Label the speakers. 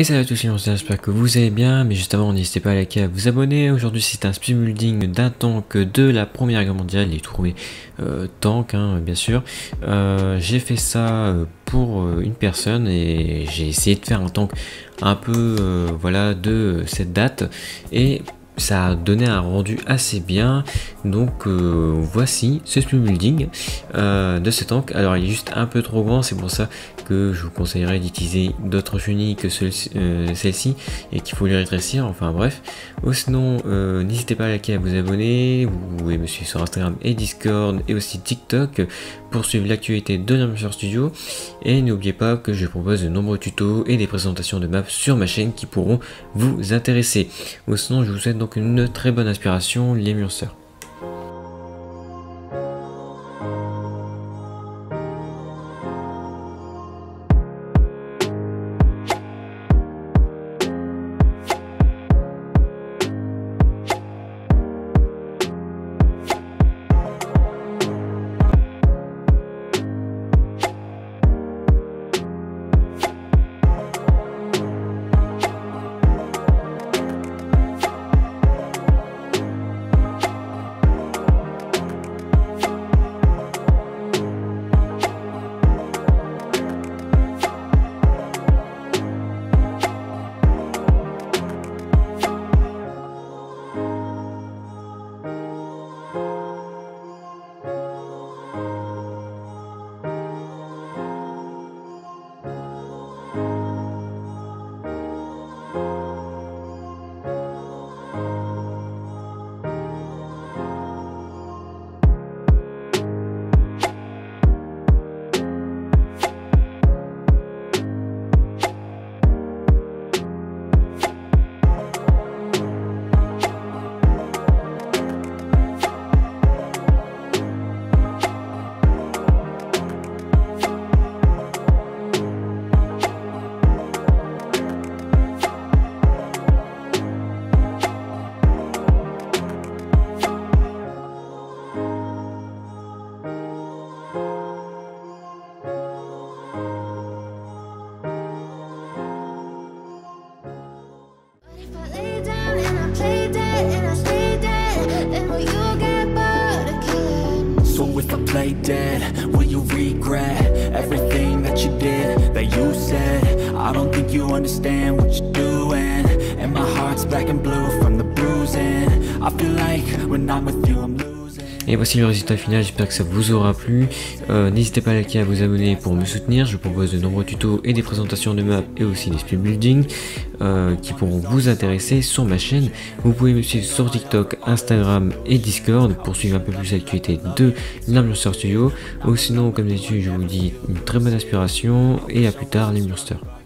Speaker 1: Et salut à tous les j'espère que vous allez bien, mais juste avant n'hésitez pas à liker, à vous abonner. Aujourd'hui c'est un speed building d'un tank de la première guerre mondiale, il est trouvé euh, tank hein, bien sûr. Euh, j'ai fait ça euh, pour une personne et j'ai essayé de faire un tank un peu voilà de cette date ça a donné un rendu assez bien donc voici ce speed building de ce tank alors il est juste un peu trop grand c'est pour ça je vous conseillerais d'utiliser d'autres chenilles que euh, celle-ci et qu'il faut les rétrécir, enfin bref. Ou sinon, euh, n'hésitez pas à liker, à vous abonner, vous pouvez me suivre sur Instagram et Discord et aussi TikTok pour suivre l'actualité de l'Ambiance Studio. Et n'oubliez pas que je propose de nombreux tutos et des présentations de maps sur ma chaîne qui pourront vous intéresser. Ou sinon, je vous souhaite donc une très bonne inspiration, les.
Speaker 2: Play dead? Will you regret everything that you did, that you said? I don't think you understand what you're doing And my heart's black and blue from the bruising. I feel like when I'm with you I'm losing
Speaker 1: Et voici le résultat final, j'espère que ça vous aura plu. Euh, n'hésitez pas à liker, à vous abonner pour me soutenir. Je propose de nombreux tutos et des présentations de maps et aussi des speed building euh, qui pourront vous intéresser sur ma chaîne. Vous pouvez me suivre sur TikTok, Instagram et Discord pour suivre un peu plus l'actualité de l'Ambianceur Studio. Ou sinon, comme d'habitude, je vous dis une très bonne inspiration et à plus tard les Monsters.